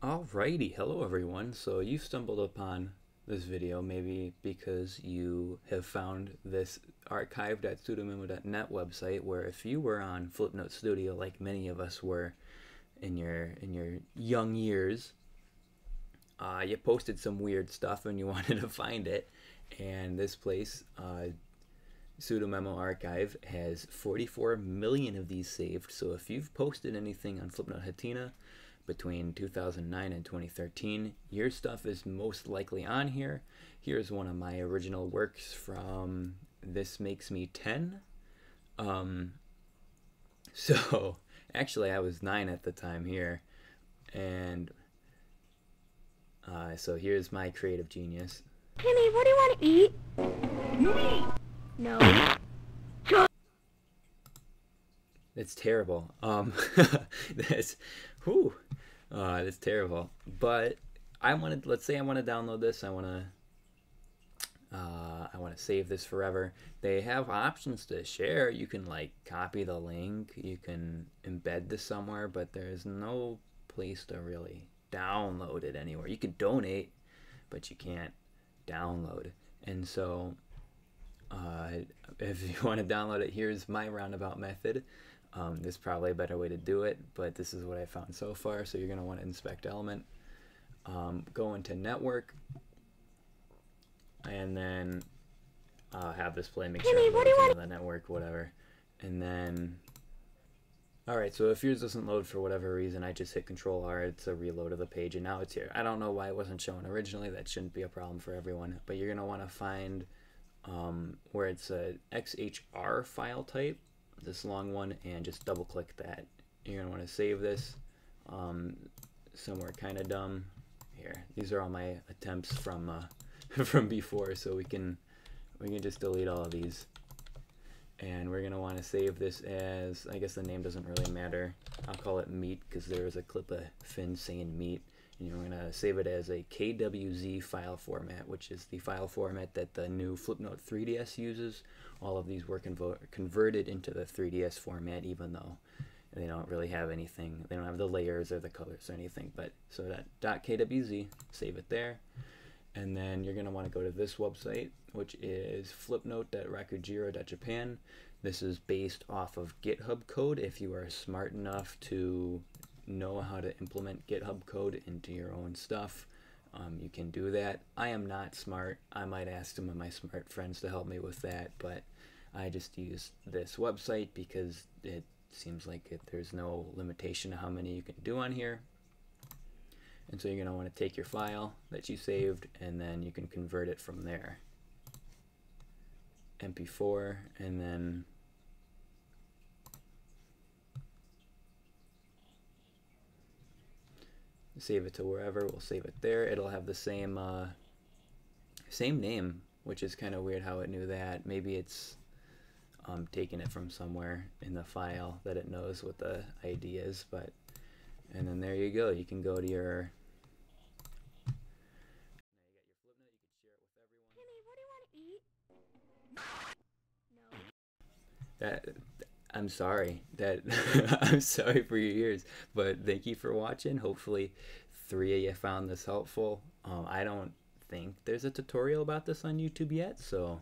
Alrighty, hello everyone. So you stumbled upon this video maybe because you have found this sudomemo.net website where if you were on Flipnote Studio like many of us were in your in your young years, uh, you posted some weird stuff and you wanted to find it. And this place, uh, Sudomemo Archive, has 44 million of these saved. So if you've posted anything on Flipnote Hatena, between 2009 and 2013. Your stuff is most likely on here. Here's one of my original works from This Makes Me 10. Um, so, actually, I was 9 at the time here. And uh, so here's my creative genius. Timmy, what do you want to eat? Me. No. It's terrible. Um, that's, whew, uh, that's terrible. But I want to, let's say I want to download this. I want to, uh, I want to save this forever. They have options to share. You can like copy the link. You can embed this somewhere, but there's no place to really download it anywhere. You can donate, but you can't download. And so, uh, if you want to download it, here's my roundabout method. Um, there's probably a better way to do it, but this is what I found so far. So you're going to want to inspect element, um, go into network, and then uh, have this play, make Timmy, sure what do you want- the network, whatever. And then, all right, so if yours doesn't load for whatever reason, I just hit Control R, it's a reload of the page, and now it's here. I don't know why it wasn't shown originally. That shouldn't be a problem for everyone, but you're going to want to find um, where it's a XHR file type this long one and just double click that. You're gonna want to save this um, somewhere kind of dumb. Here, these are all my attempts from uh, from before, so we can we can just delete all of these. And we're gonna want to save this as I guess the name doesn't really matter. I'll call it meat because there was a clip of Finn saying meat. And you're gonna save it as a KWZ file format, which is the file format that the new Flipnote 3DS uses. All of these were converted into the 3ds format even though they don't really have anything they don't have the layers or the colors or anything but so that .kwz save it there. And then you're going to want to go to this website which is flipnote.rakujira.japan this is based off of github code if you are smart enough to know how to implement github code into your own stuff um, you can do that. I am not smart. I might ask some of my smart friends to help me with that, but I just use this website because it seems like it, there's no limitation to how many you can do on here. And so you're going to want to take your file that you saved and then you can convert it from there. MP4 and then save it to wherever we'll save it there it'll have the same uh, same name which is kind of weird how it knew that maybe it's um, taking it from somewhere in the file that it knows what the ID is but and then there you go you can go to your Timmy, what do you want to eat? No. that I'm sorry that I'm sorry for your ears, but thank you for watching. Hopefully, three of you found this helpful. Um, I don't think there's a tutorial about this on YouTube yet, so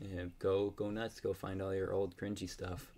yeah, go go nuts, go find all your old cringy stuff.